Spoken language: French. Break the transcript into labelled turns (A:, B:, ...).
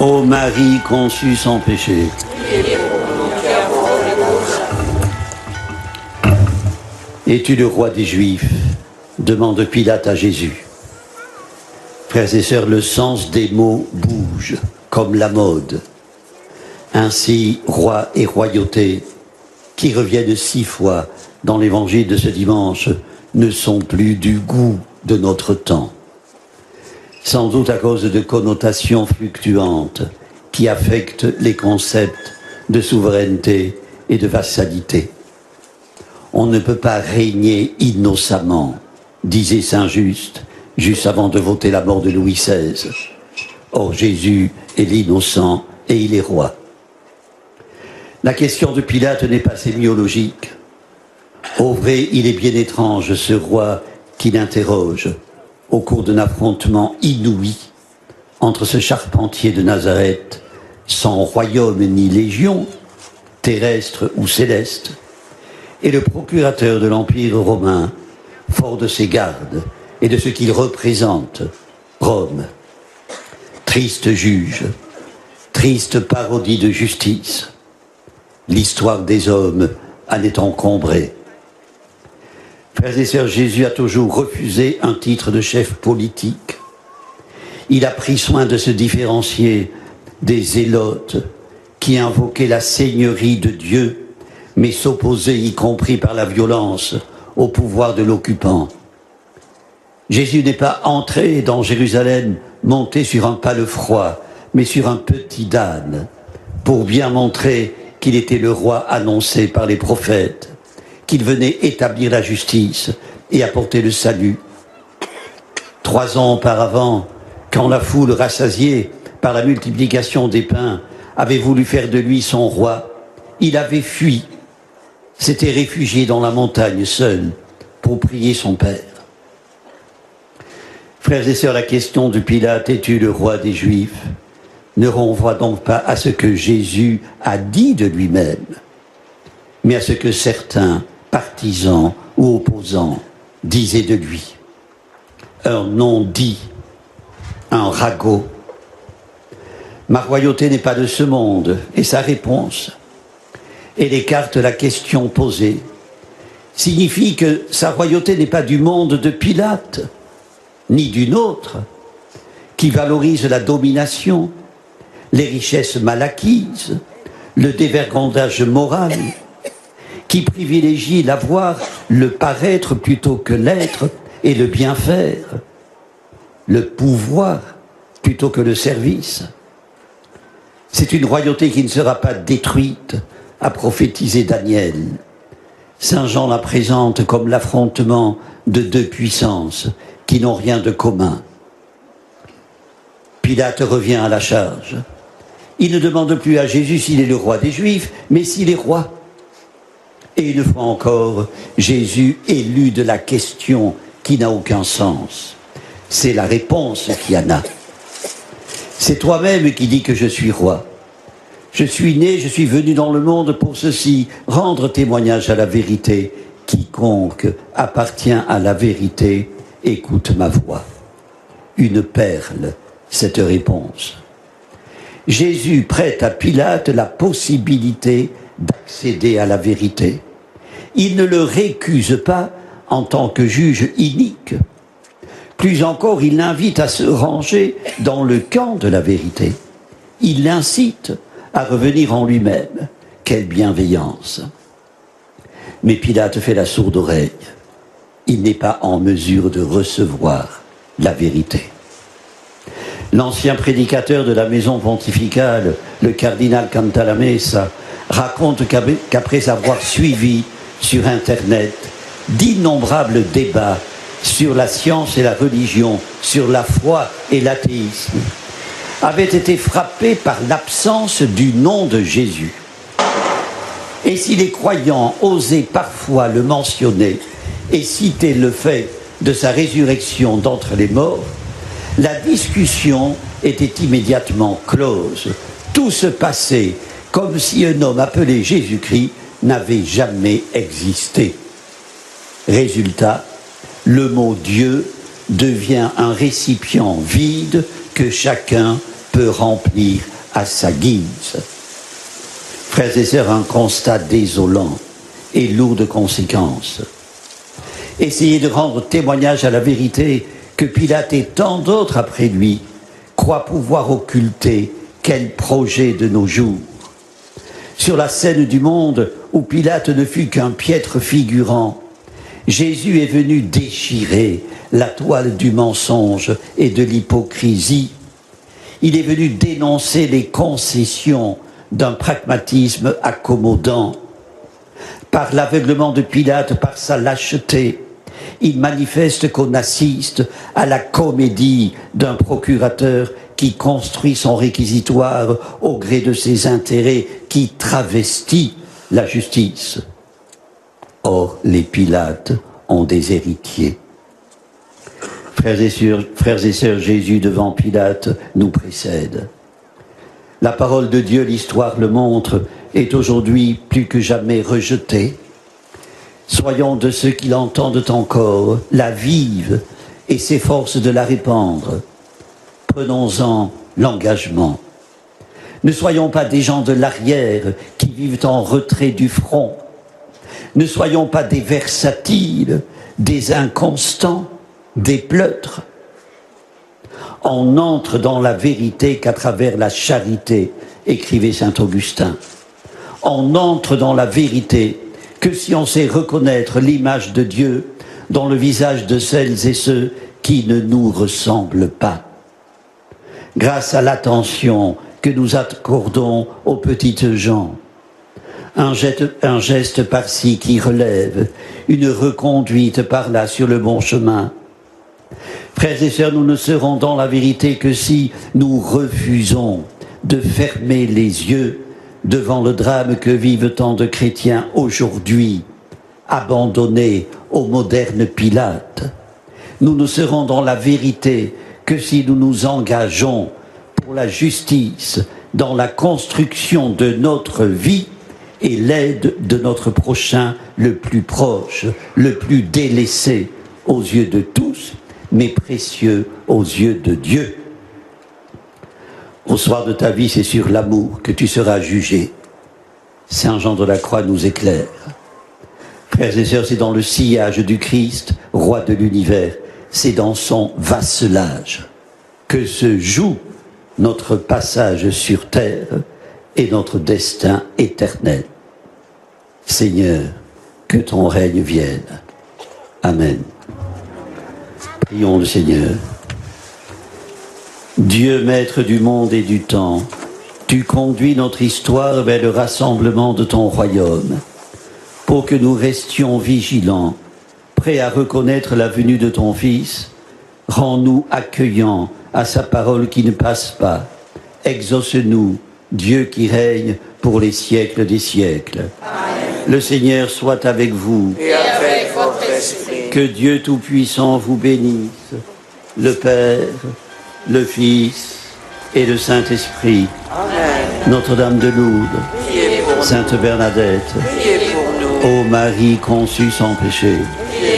A: Ô Marie conçue sans péché. Es-tu le roi des Juifs demande Pilate à Jésus. Frères et sœurs, le sens des mots bouge comme la mode. Ainsi, roi et royauté, qui reviennent six fois dans l'évangile de ce dimanche, ne sont plus du goût de notre temps. Sans doute à cause de connotations fluctuantes qui affectent les concepts de souveraineté et de vassalité. On ne peut pas régner innocemment, disait Saint Just, juste avant de voter la mort de Louis XVI. Or Jésus est l'innocent et il est roi. La question de Pilate n'est pas sémiologique. Au vrai, il est bien étrange ce roi qui l'interroge au cours d'un affrontement inouï entre ce charpentier de Nazareth, sans royaume ni légion, terrestre ou céleste, et le procurateur de l'Empire romain, fort de ses gardes et de ce qu'il représente, Rome. Triste juge, triste parodie de justice, l'histoire des hommes en est encombrée. Frères et sœurs, Jésus a toujours refusé un titre de chef politique. Il a pris soin de se différencier des zélotes qui invoquaient la seigneurie de Dieu, mais s'opposaient, y compris par la violence, au pouvoir de l'occupant. Jésus n'est pas entré dans Jérusalem monté sur un palefroid, mais sur un petit d'âne, pour bien montrer qu'il était le roi annoncé par les prophètes qu'il venait établir la justice et apporter le salut. Trois ans auparavant, quand la foule rassasiée par la multiplication des pains avait voulu faire de lui son roi, il avait fui, s'était réfugié dans la montagne seul pour prier son Père. Frères et sœurs, la question de Pilate, es-tu le roi des Juifs ne renvoie donc pas à ce que Jésus a dit de lui-même, mais à ce que certains partisans ou opposants disaient de lui. Un nom dit, un ragot. Ma royauté n'est pas de ce monde, et sa réponse, elle écarte la question posée, signifie que sa royauté n'est pas du monde de Pilate, ni d'une autre, qui valorise la domination, les richesses mal acquises, le dévergondage moral, qui privilégie l'avoir, le paraître plutôt que l'être et le bien faire, le pouvoir plutôt que le service. C'est une royauté qui ne sera pas détruite, a prophétisé Daniel. Saint Jean la présente comme l'affrontement de deux puissances qui n'ont rien de commun. Pilate revient à la charge. Il ne demande plus à Jésus s'il est le roi des Juifs, mais s'il est roi. Et une fois encore, Jésus élu de la question qui n'a aucun sens. C'est la réponse qui en a. C'est toi-même qui dis que je suis roi. Je suis né, je suis venu dans le monde pour ceci, rendre témoignage à la vérité. Quiconque appartient à la vérité, écoute ma voix. Une perle, cette réponse. Jésus prête à Pilate la possibilité d'accéder à la vérité il ne le récuse pas en tant que juge inique. Plus encore, il l'invite à se ranger dans le camp de la vérité. Il l'incite à revenir en lui-même. Quelle bienveillance. Mais Pilate fait la sourde oreille. Il n'est pas en mesure de recevoir la vérité. L'ancien prédicateur de la maison pontificale, le cardinal Cantalamessa, raconte qu'après avoir suivi sur Internet d'innombrables débats sur la science et la religion, sur la foi et l'athéisme, avaient été frappés par l'absence du nom de Jésus. Et si les croyants osaient parfois le mentionner et citer le fait de sa résurrection d'entre les morts, la discussion était immédiatement close. Tout se passait comme si un homme appelé Jésus-Christ n'avait jamais existé. Résultat, le mot Dieu devient un récipient vide que chacun peut remplir à sa guise. Frères et sœurs, un constat désolant et lourd de conséquences. Essayez de rendre témoignage à la vérité que Pilate et tant d'autres après lui croient pouvoir occulter quel projet de nos jours. Sur la scène du monde où Pilate ne fut qu'un piètre figurant, Jésus est venu déchirer la toile du mensonge et de l'hypocrisie. Il est venu dénoncer les concessions d'un pragmatisme accommodant. Par l'aveuglement de Pilate, par sa lâcheté, il manifeste qu'on assiste à la comédie d'un procurateur qui construit son réquisitoire au gré de ses intérêts, qui travestit la justice. Or, les Pilates ont des héritiers. Frères et, sœurs, Jésus devant Pilate nous précède. La parole de Dieu, l'histoire le montre, est aujourd'hui plus que jamais rejetée. Soyons de ceux qui l'entendent encore, la vivent et s'efforcent de la répandre. Prenons-en l'engagement. Ne soyons pas des gens de l'arrière qui vivent en retrait du front. Ne soyons pas des versatiles, des inconstants, des pleutres. On entre dans la vérité qu'à travers la charité, écrivait saint Augustin. On entre dans la vérité que si on sait reconnaître l'image de Dieu dans le visage de celles et ceux qui ne nous ressemblent pas. Grâce à l'attention que nous accordons aux petites gens, un geste, par-ci qui relève, une reconduite par-là sur le bon chemin. Frères et sœurs, nous ne serons dans la vérité que si nous refusons de fermer les yeux devant le drame que vivent tant de chrétiens aujourd'hui, abandonnés au moderne Pilate. Nous ne serons dans la vérité que si nous nous engageons pour la justice dans la construction de notre vie et l'aide de notre prochain le plus proche, le plus délaissé aux yeux de tous, mais précieux aux yeux de Dieu. Au soir de ta vie, c'est sur l'amour que tu seras jugé. Saint Jean de la Croix nous éclaire. Frères et sœurs, c'est dans le sillage du Christ, roi de l'univers, c'est dans son vasselage que se joue notre passage sur terre et notre destin éternel. Seigneur, que ton règne vienne. Amen. Prions le Seigneur. Dieu maître du monde et du temps, tu conduis notre histoire vers le rassemblement de ton royaume, pour que nous restions vigilants, prêts à reconnaître la venue de ton Fils. Rends-nous accueillants à sa parole qui ne passe pas. Exauce-nous, Dieu qui règne pour les siècles des siècles. Le Seigneur soit avec vous.
B: Et avec votre esprit.
A: Que Dieu Tout-Puissant vous bénisse, le Père, le Fils et le Saint-Esprit. Notre-Dame de Lourdes,
B: Priez pour nous.
A: Sainte Bernadette,
B: Priez pour nous.
A: ô Marie conçue sans péché,
B: Priez